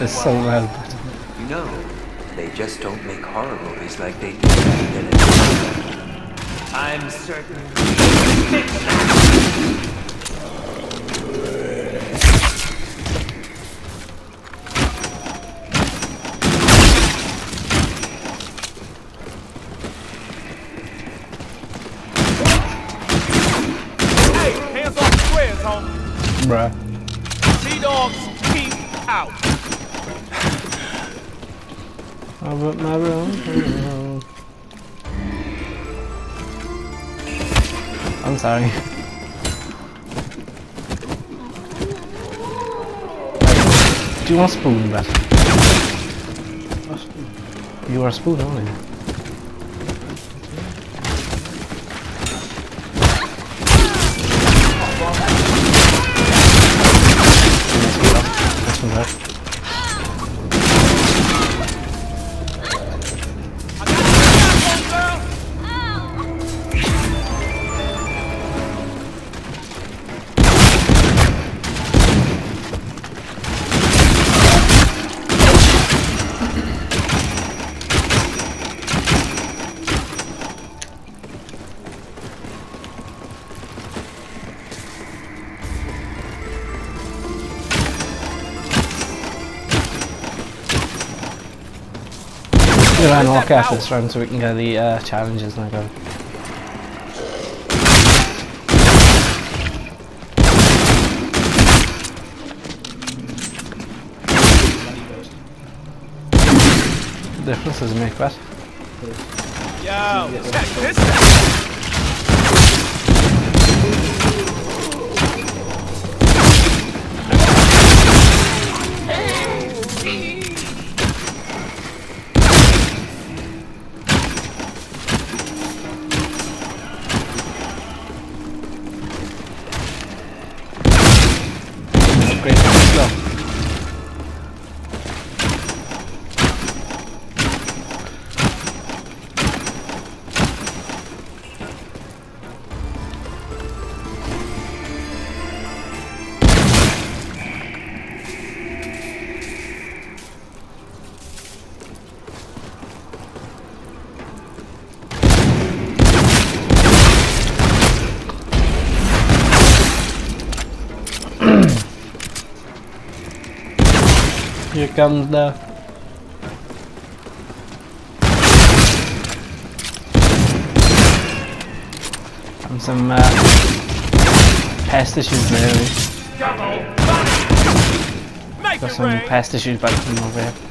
Team promote is so well. You know, they just don't make horror movies like they did in it. I'm certain. You want spoon, Brett? You are a spoon only. This We're gonna unlock after this round so we can get the uh, challenges and I go. Difference doesn't make that. Yo, check this out. Great, let's go. Here comes the and some uh, pest issues there. Make Got some pest issues back from over here.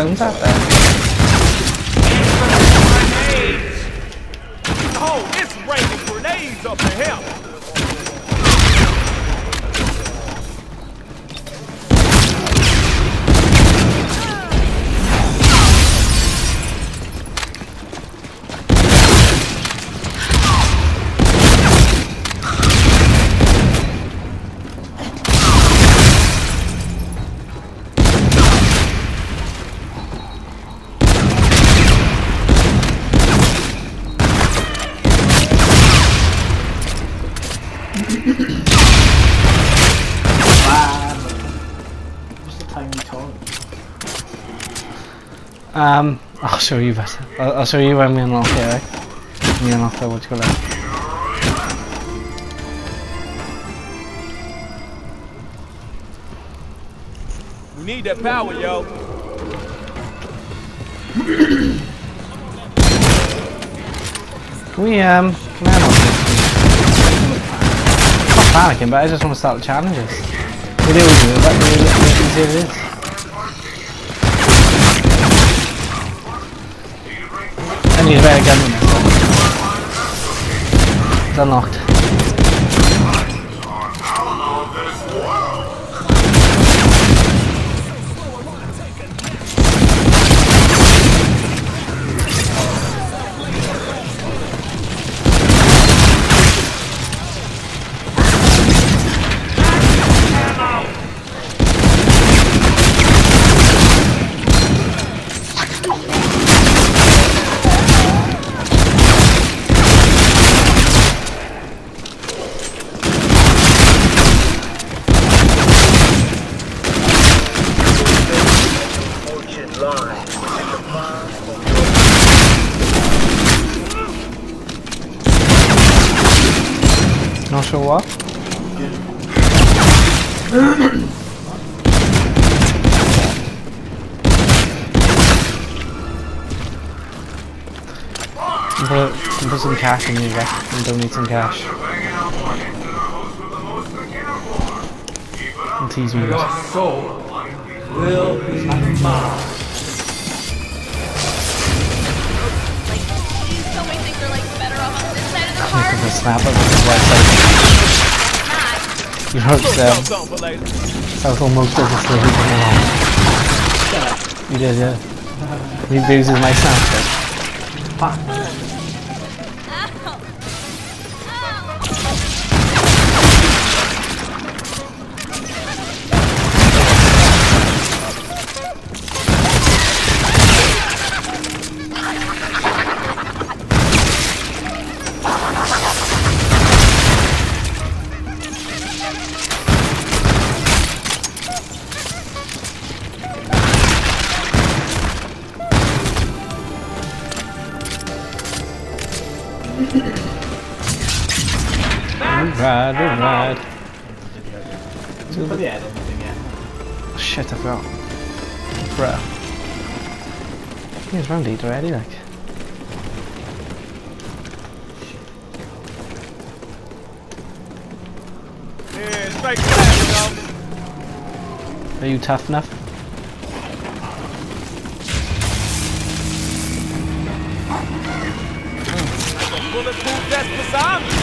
There's the crowns Um, I'll show you better. I'll, I'll show you when we unlock it, right? When we unlock the what's called We need that power, yo. can we, um, can I unlock this? I'm not panicking, but I just want to start the challenges. We do, we do, let me, see it is. I need a better Not sure what? Put, put some cash in you, Vic, and donate some cash. And tease me. Your soul will be mine. Side of the car. Put snap up on right side. Not. You heard Little them. something for later. That's almost as a slave along. You did, yeah. He abuses my sound. Alright, alright. Shit, I forgot. Bruh. He's round eight already, like. Yeah, Are you tough enough? you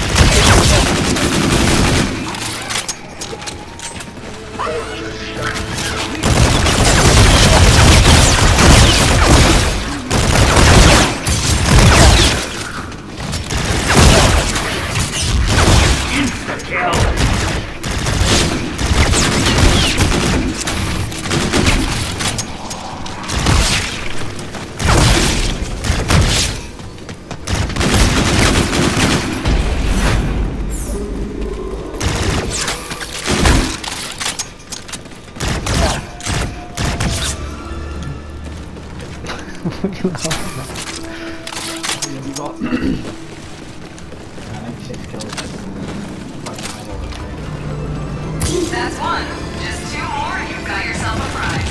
one. Just two more and you've got yourself a prize.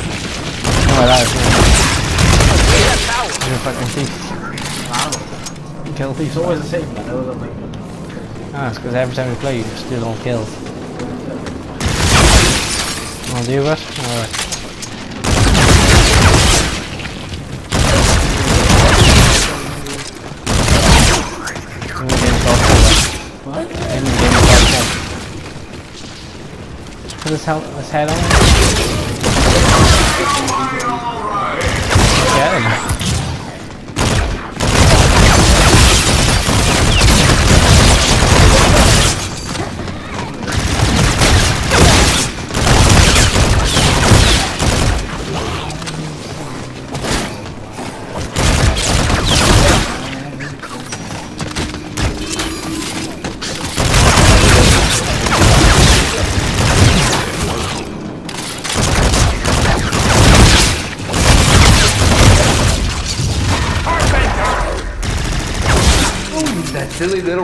Oh, that is You're a fucking thief. Kill thief. It's always the same, man. Those are like, Ah, it's because every time we play, you just do all kills. Wanna do it? Alright. Put his, hel his head on. Get him.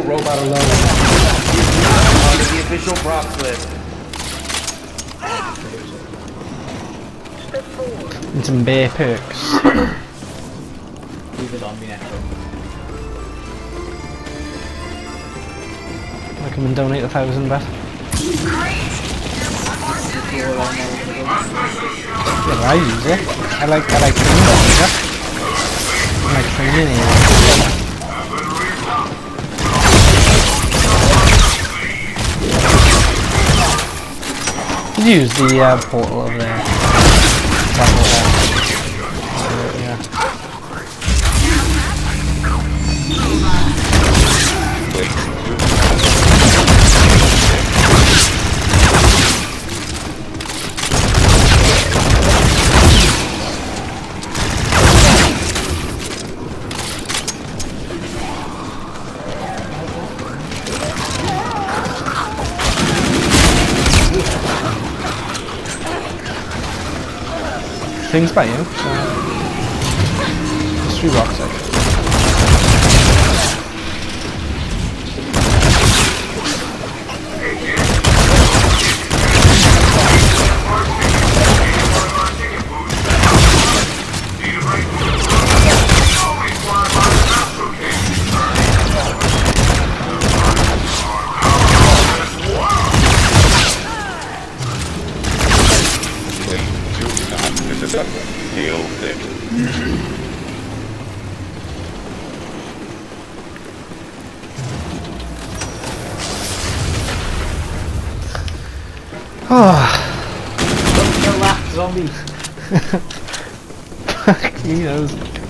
Silly robot alone is not on the official props list. And some beer perks. Leave it on me echo. I come and donate a thousand bet. Yeah, I use it. I like I like training on it. I like training it. Use the uh, portal over there? Things by you. Uh, three rocks this is all.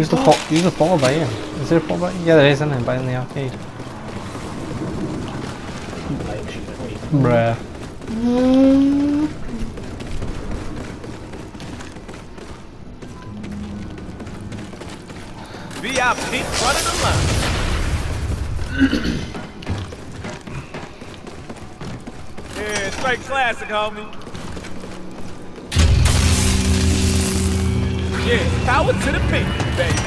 Use the port. Use the portal by you. Is there a portal by? Yeah, there is, isn't there? By in the arcade. Like, shoot at me. Bruh. VIP of the line. yeah, straight classic, homie. Yeah, power to the pink, baby.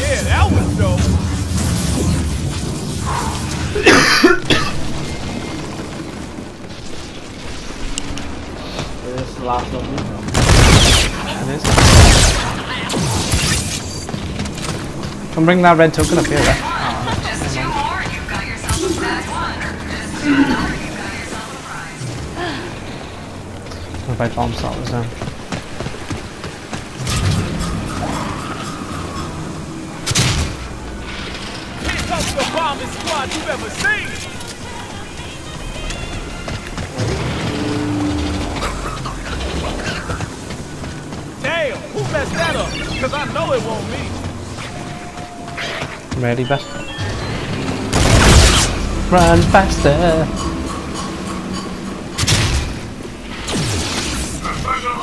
yeah, that was dope. Come bring that red token up here. Right? Just two more and you've got yourself a prize. One. Just two more and you've got yourself a prize. If I bomb start the zone. Can't touch the bombing squad you've ever seen. Damn, who messed that up? Cause I know it won't me. Ready, bet. Run faster. Special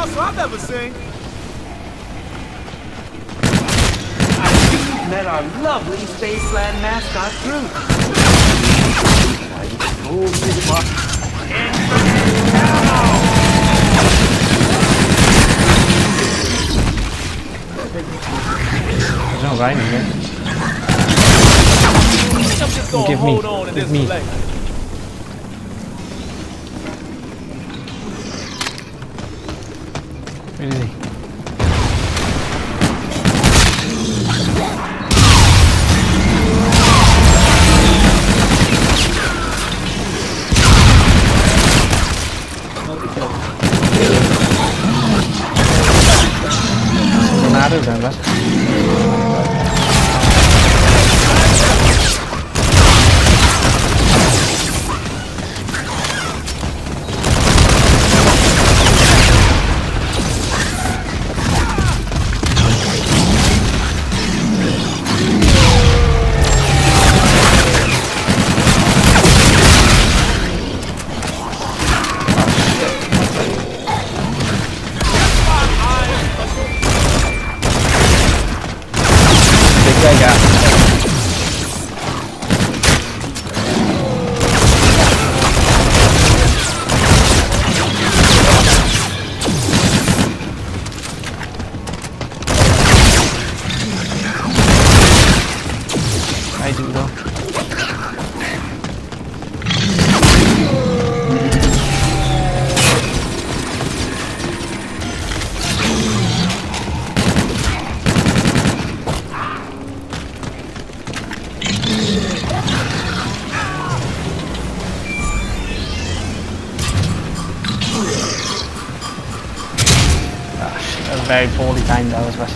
Ain't like no bouncer I've ever seen. Met our lovely Spaceland mascot, Groot. Why you told me to buy- There's no rhyming here. I think I'm just gonna Give me- on give this me. For Sega. Very poorly timed that was but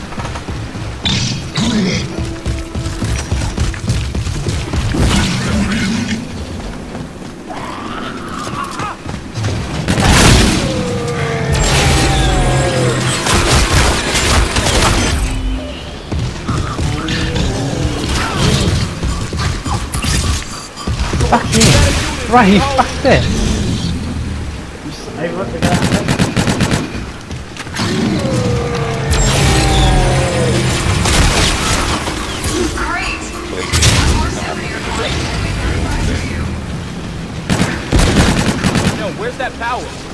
Fuck me! Right, he fucked that power?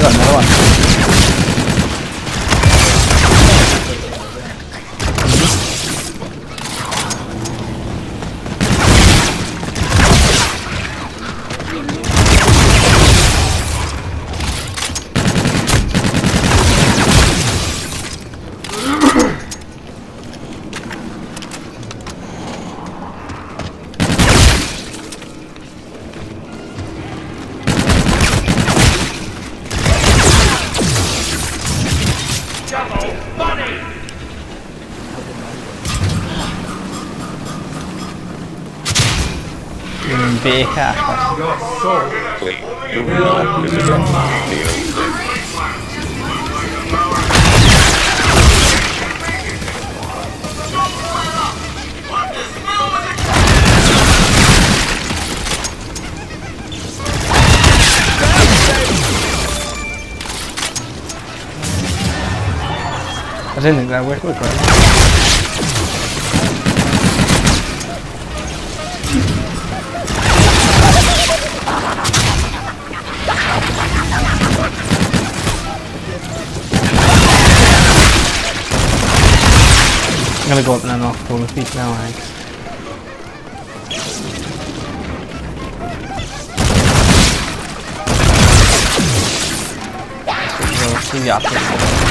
You got another one. Double BK. I didn't think that would work right. Gonna go up and unlock all the feet now, think. We'll see options.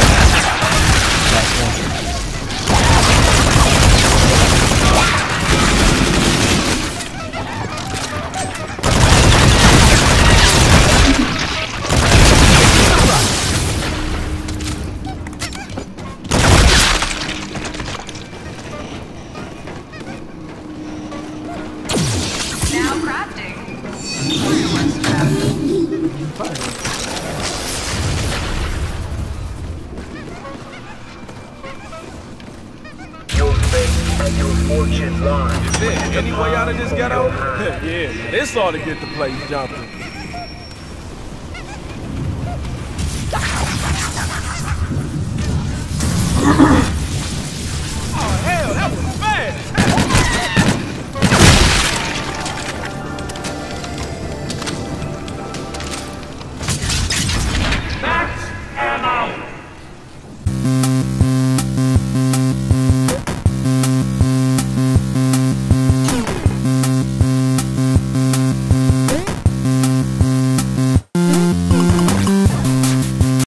Fortune lie. Is there any way out of this ghetto? yeah, this ought to get the place jumping.